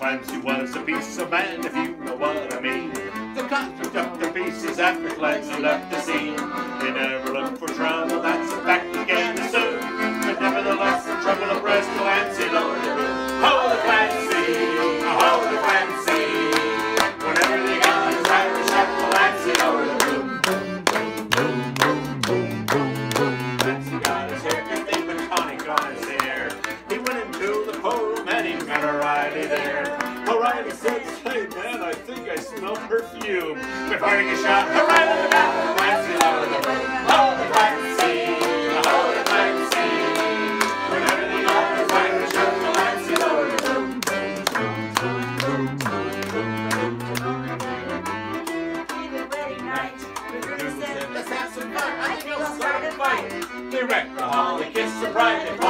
Clancy was a piece of man, if you know what I mean. The cops took the pieces after Clancy left the scene. They never looked for trouble, that's a fact began to soon. But nevertheless, the trouble Clancy, Lord, it will. Hold the Clancy, hold the Clancy. Whenever they got his Irish and on his hair. He went into the poem and he met O'Reilly there. O'Reilly says, hey man, I think I smell perfume. Recording a shot, Orion the back, Ryan's in love the Hold the the fight and see. Whenever the author's fight the Let's have some fun. I think I'll start a fight. The and